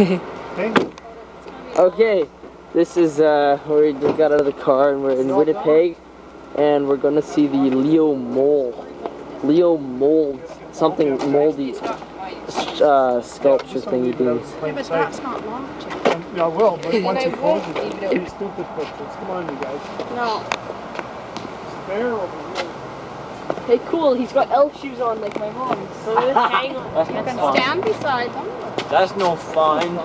Okay. Okay, this is uh, we just got out of the car and we're in Winnipeg, and we're gonna see the Leo Mol, Leo Mold, something moldy uh, sculpture thingy things. Yeah, but that's not locked. Yeah, I will, but once I he won't closes it, it these stupid pictures. Come on, you guys. No. It's there over here. Hey, cool. He's got elf shoes on like my mom's. So hang on. You can stand beside them. That's no fun.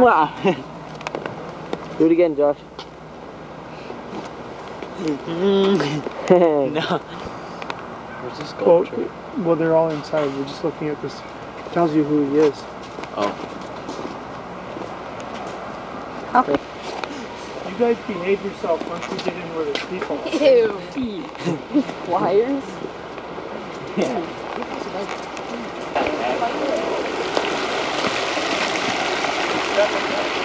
Wow. Do it again, Josh. No. Where's this Well, sculpture? well, they're all inside. We're just looking at this. Tells you who he is. Oh. Okay. You guys behave yourself once we get in where there's people. Ew. Flyers. Yeah.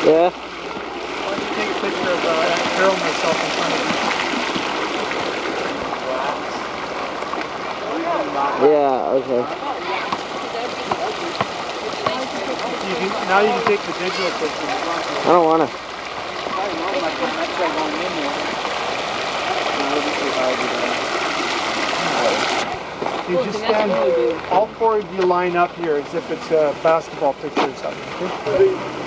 Why don't you take a picture of uh, Aunt Carol myself in front of you. Yeah. Okay. You can, now you can take the digital picture. I don't wanna. You just stand, all four of you line up here as if it's a basketball picture or something.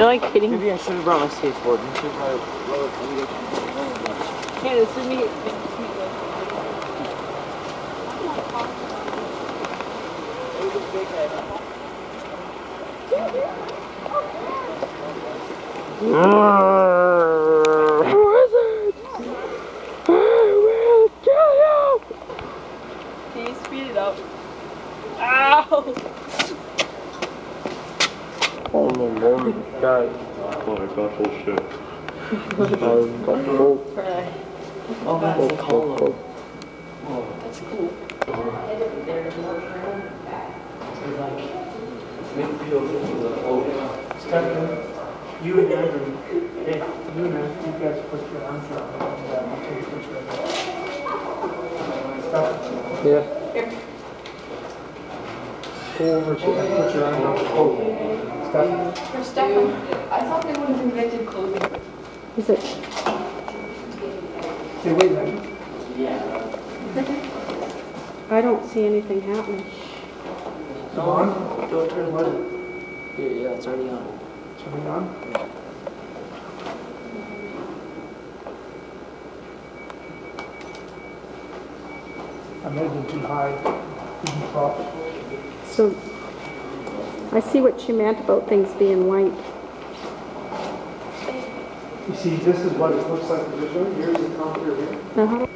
You're like kidding me. Maybe I should have brought my skateboard. I should have Hey, this is me. Wizard! I will kill you! Can you speed it up? Ow! Oh no, no, guys. Oh my gosh, oh shit. I've got cold. Alright. Oh, cold, cold, cold. That's cool. Stephanie, you and Andrew, hey, you and Andrew, you guys put your arms around me I'll take a picture of that. Stephanie, Yeah. Go over to and put your arm around the coat. Stephanie, For Stefan, I thought they would have invented clothing. Is it? hey, wait a minute. I don't see anything happening. Come Don't turn it What? on. Yeah, yeah, it's already on. Turn it on. I may have too high. Didn't drop. So, I see what she meant about things being white. You see, this is what it looks like visually. Here's the counter here. Uh-huh.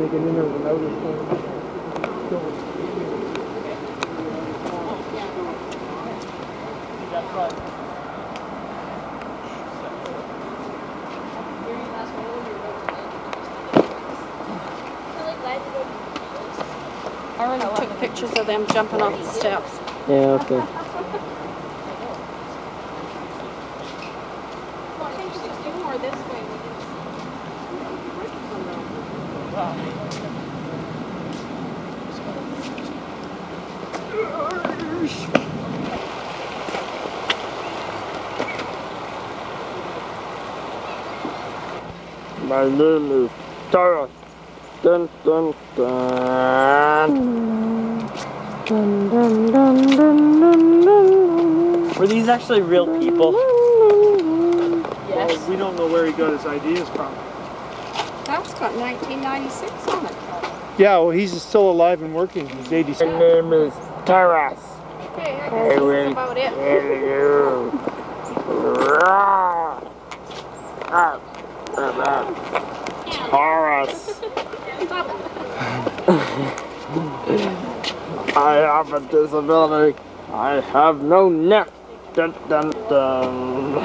Make an inner and outer thing. I already took pictures of them jumping off the steps. Yeah, okay. My name is Taras. Dun dun dun. Dun dun dun dun dun dun. Were these actually real people? Well, we don't know where he got his ideas from. That's got 1996 on it. Yeah, well, he's still alive and working. He's 86. My name is Taras. Okay, I Hey, guess this wait. is about it. Hello. Rah. Ah. Ah, ah. Taras. I have a disability. I have no neck. Dun dun dun.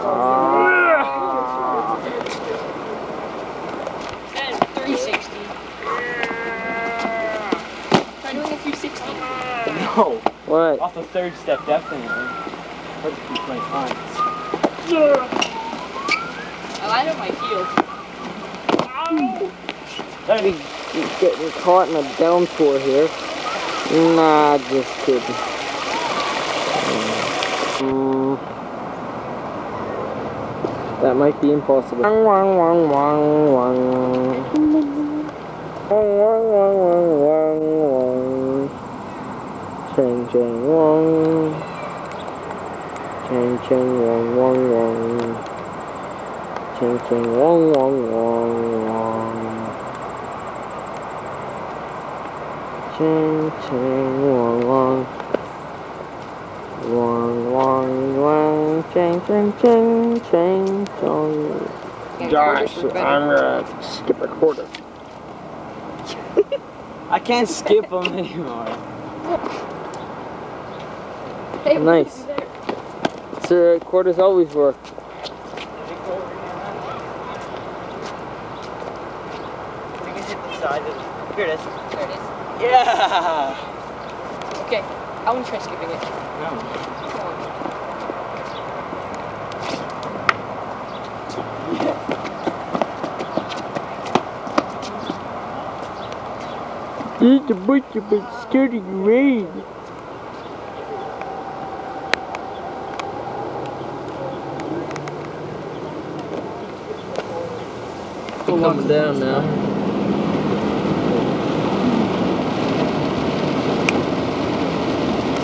Ah. That is 360. Try doing a 360. No. What? Off the third step, definitely. That's a few times. I on my heels. That'd be getting caught in a downpour here. Nah, just kidding. Mm. That might be impossible. Wang, wang. Wang, wang, wang, wang, wang, wang. Ching, ching, wang. Ching, ching, wang, wang, wang. Ching, ching, wang, wang, wang, wang. Ching, ching. Ching, ching, ching, ching, ching. Gosh, I'm gonna skip a quarter. I can't skip them anymore. Hey, Nice. So uh, quarters always work. We can hit the side of Here it is. There it is. Yeah! Okay, I want to try skipping it. No. It's a bunch of been starting rain. Coming down now.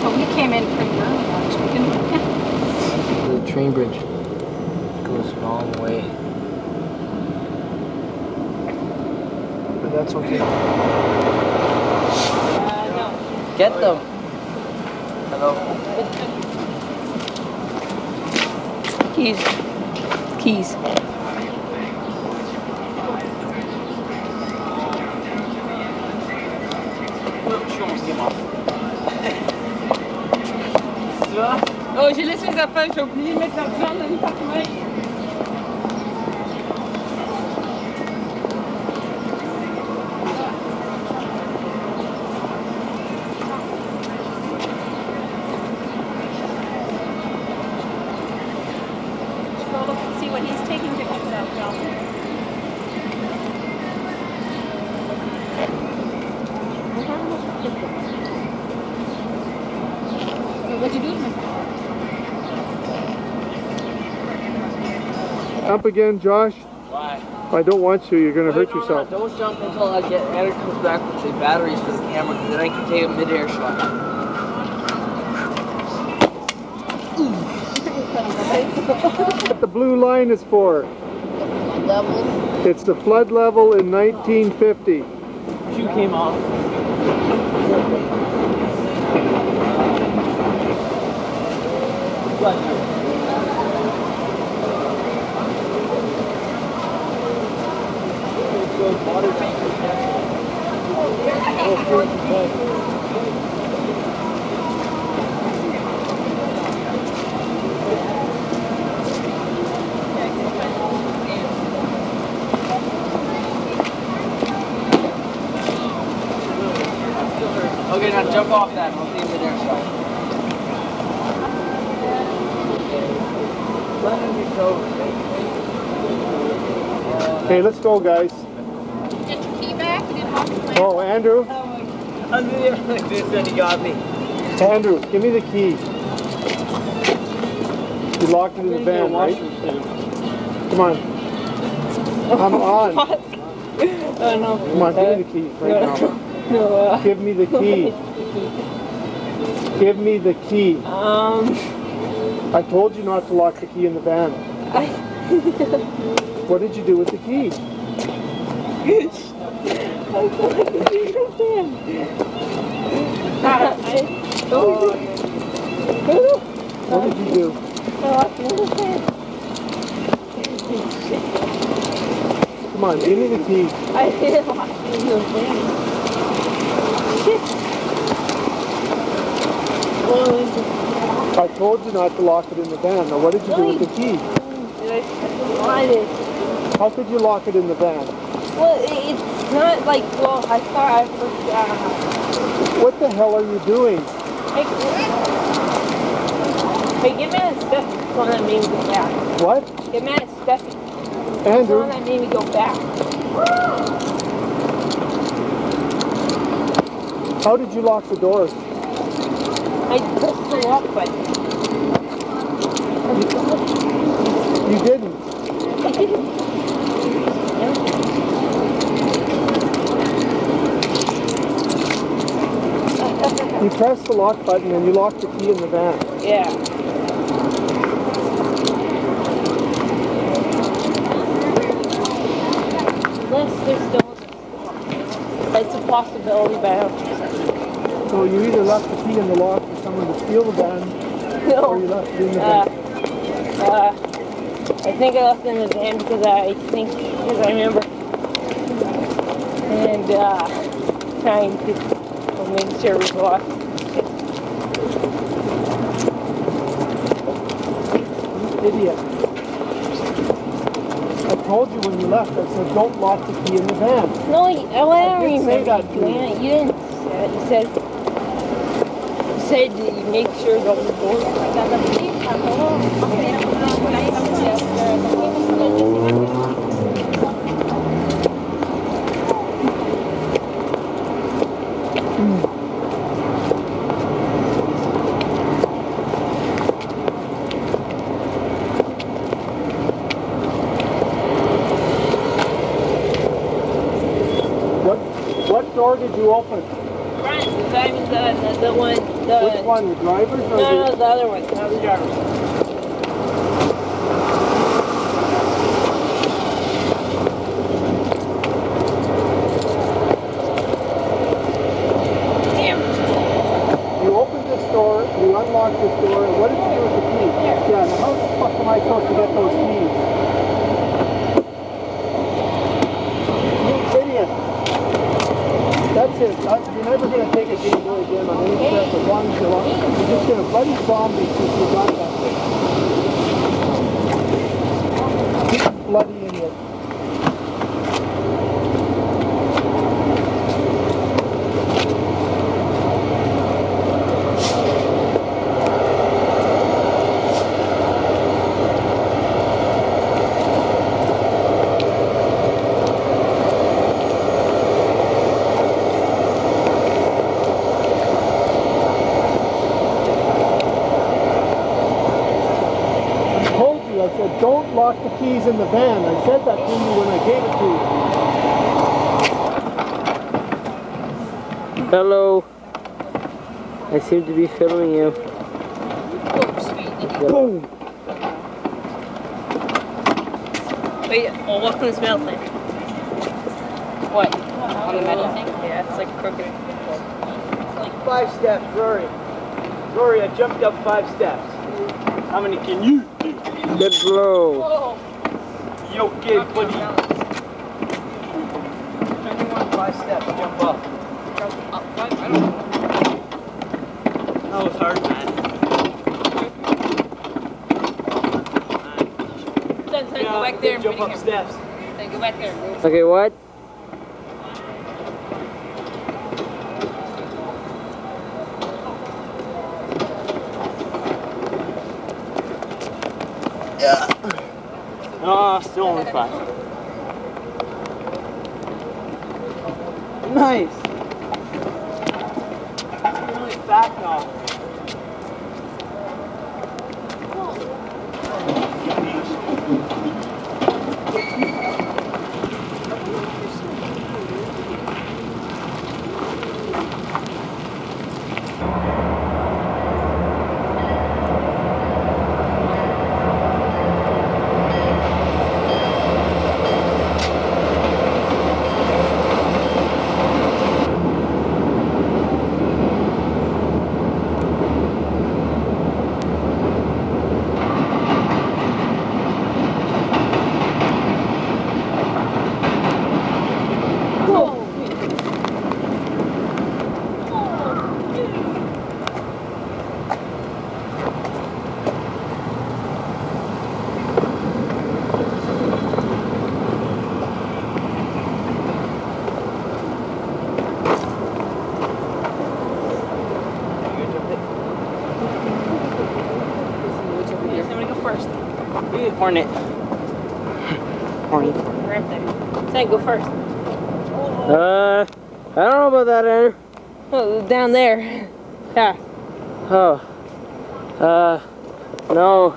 So we came in pretty early, actually, didn't we? The train bridge goes a long way. But that's okay. Get them. Hello. Keys. Keys. J'ai oublié de mettre jump again, Josh? Why? I don't want to. You're going to hurt Wait, no, no, yourself. don't jump until I get Andrew comes back with the batteries for the camera, because then I can take a mid-air shot. What the blue line is for? Level. It's the flood level in 1950. Shoe came off. Okay, now jump off that. I'll see you mid-air shot. Land on your toes. Okay, let's go, guys. Get your key back. You didn't lock the lamp. Oh, Andrew. I there like this and he got me. Andrew, give me the key. You locked it in the van, right? Come on. I'm on. Oh no. Come on, give me the key right now. No, uh, Give me the key. Give me the key. um, I told you not to lock the key in the van. What did you do with the key? What did you do? So I lost it. Come on, give me the key. I didn't lock the van. I told you not to lock it in the van. Now, what did you do with the key? Why did? How could you lock it in the van? Well, it's not like, well, I thought I forgot. Uh, what the hell are you doing? Hey, hey, give me that stuff. It's one that made me go back. What? Give me that stuff. It's the one Andrew, that made me go back. how did you lock the doors? I pressed the lock button. You didn't. You pressed the lock button and you lock the key in the van. Yeah. Unless there's still It's a possibility, but I don't So you either left the key in the lock for someone to steal the van, so. or you left it in the Uh, van. uh, I think I left it in the van because I think, because I remember. And, uh, trying to well, make sure it was locked. You idiot. I told you when you left, I said don't lock the key in the van. No, oh, I don't I did say that you doing you. it. You didn't say. You said, you said you make sure that the doors What door did you open? Front, the, the, the one, the, Which one, the driver's or no, no, the... the other one, not the driver's. Bloody idiot. Lock the keys in the van. I said that to you when I gave it to you. Hello. I seem to be filming you. Oh. Boom. Wait, I'll walk on this metal thing. What? On the metal thing? Yeah, it's like crooked. Five steps, Rory. Rory, I jumped up five steps. How many can you do? Good blow. Oh! You okay, buddy? Five steps, jump up. That was hard, man. Then, then go back there and jump up him. steps. Then go back there. Okay, what? Five. Nice. Really fat now. Yes, I'm gonna go first. Hornet. Horny. Right there. Then go first. Uh, I don't know about that, Andrew. Oh, down there. Yeah. Oh. Uh, no.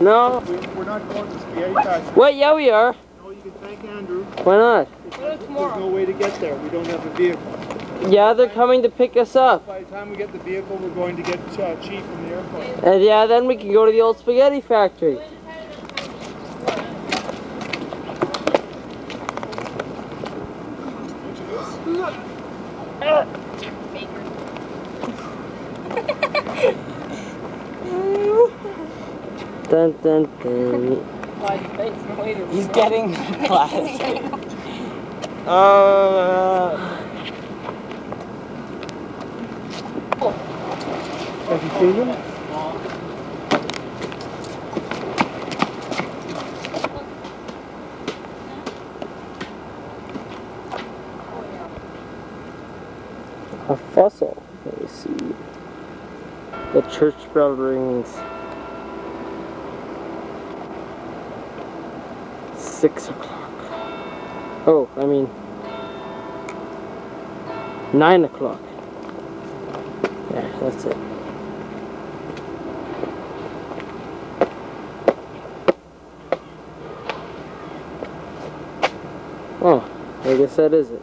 No. We, we're not going to spaghetti factory. What? Yeah, we are. No, you can thank Andrew. Why not? There's no way to get there. We don't have a vehicle. Yeah, they're coming to pick us up. By the time we get the vehicle, we're going to get uh, Chief from the airport. And yeah, then we can go to the old spaghetti factory. Dun dun dun. He's getting glass. uh, Have you seen him? A fossil. Let me see. The church bell rings. Six o'clock. Oh, I mean. Nine o'clock. Yeah, that's it. Oh, I guess that is it.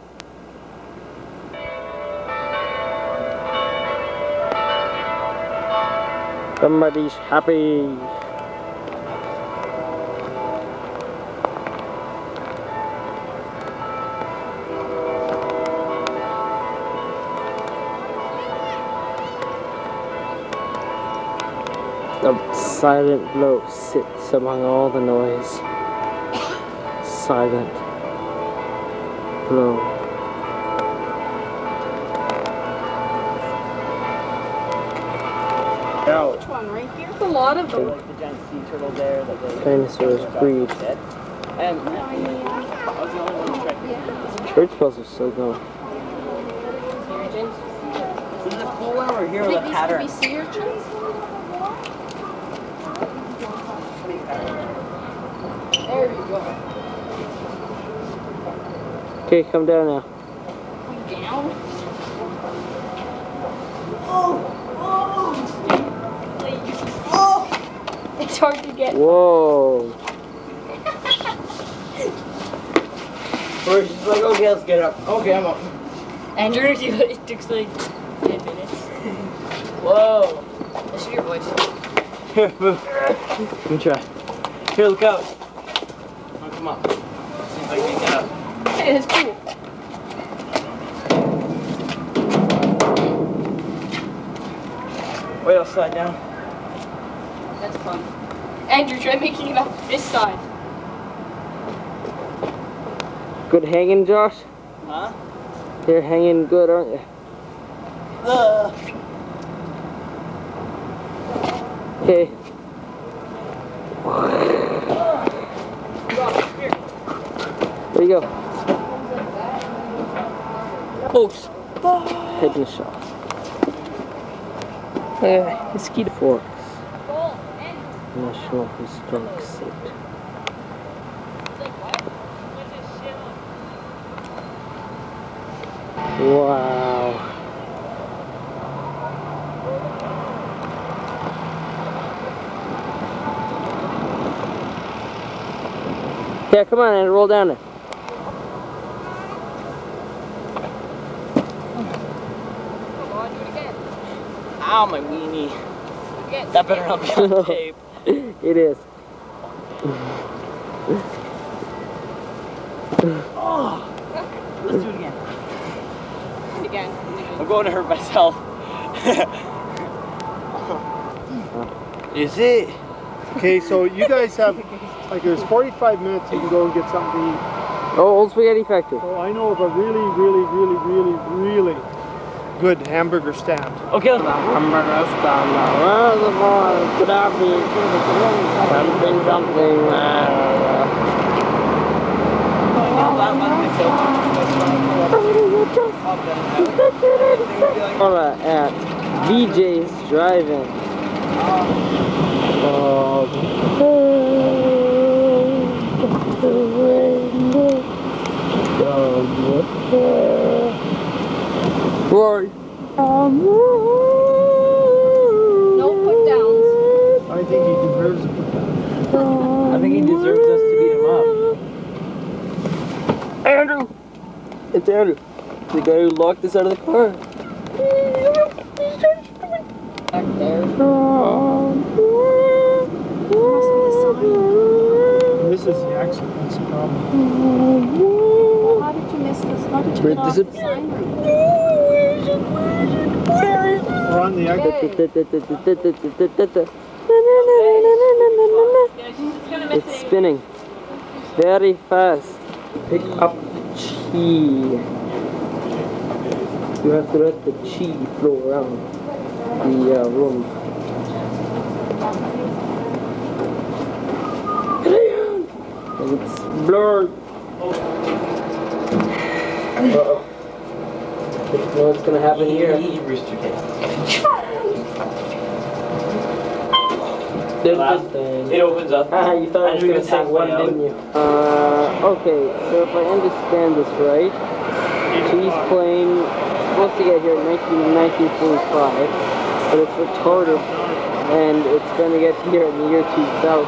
Somebody's happy. A silent glow sits among all the noise. Silent glow. A like the giant sea turtle there. That Dinosaurs breed. And, I was the only one who tried. Church bells are still going. Was it cool one or here or the pattern? sea urchins? There you go. Okay, come down now. Down. Oh. It's hard to get. Whoa. Where she's like, okay, let's get up. Okay, I'm up. Andrew, it took like 10 minutes. Whoa. Listen to your voice. Here, move. Let me try. Here, look out. Oh, come on. Let's see if I can get up. Hey, that's cool. Wait, I'll slide down. That's fun. Andrew, try making it up this side. Good hanging, Josh? Huh? You're hanging good, aren't you? Uh, Okay. There you go. Close. Taking a shot. Uh, mosquito. Forks. National Historic Site. Wow. Yeah, come on and roll down there. ow, my weenie. That better not be on tape. It is. Oh. Let's do it again. Again. I'm going to hurt myself. Is it? Okay, so you guys have, like there's 45 minutes you can go and get something to eat. Oh, Old Spaghetti Factory. Oh, I know of a really, really, really, really, really good hamburger stand. Okay, Could I be? Something, uh, something. Hola at VJ's Drive Inn. Roy. No think he deserves it. I think he deserves us to beat him up. Andrew! It's Andrew. The guy who locked us out of the car. Back there. This is the accident, that's the problem. How did you miss this? How did you Where get off does it- the sign? We're on the exit. It's spinning very fast. Pick up chi. You have to let the chi flow around the uh, room. And it's blurred. You know what's gonna happen here? Rooster King. It opens up. Ah, you thought I was gonna gets say halfway one, out. didn't you? Uh, okay, so if I understand this right, she's playing, supposed to get here in 19, 1945, but it's retarded, and it's gonna get here in the year 2000.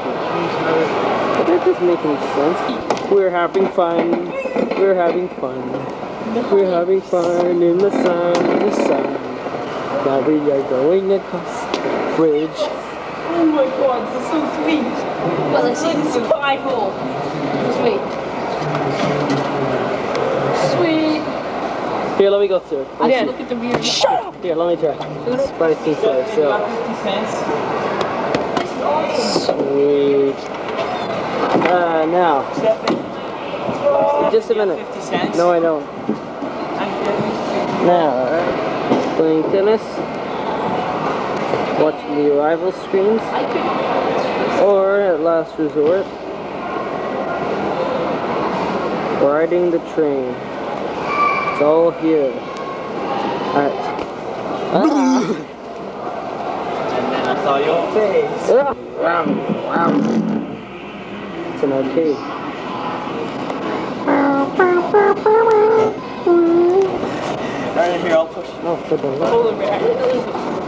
But that doesn't make any sense. We're having fun, we're having fun, we're having fun in the sun, in the sun. Now we are going across the bridge. Oh my god, this is so sweet. Well, let's see this. Sweet. Sweet. Here, let me go through it. Let's Yeah, look at the weird. Shut up! Here, let me try. Spicy soy so. 50 cents. Sweet. Uh, now. Just a minute. 50 cents. No, I don't. Now, playing tennis, watching the arrival screens, or at last resort, riding the train. It's all here. At, ah, And then I saw your face. ah, wow, wow. It's an arcade. Right here, I'll push. Oh, for the love.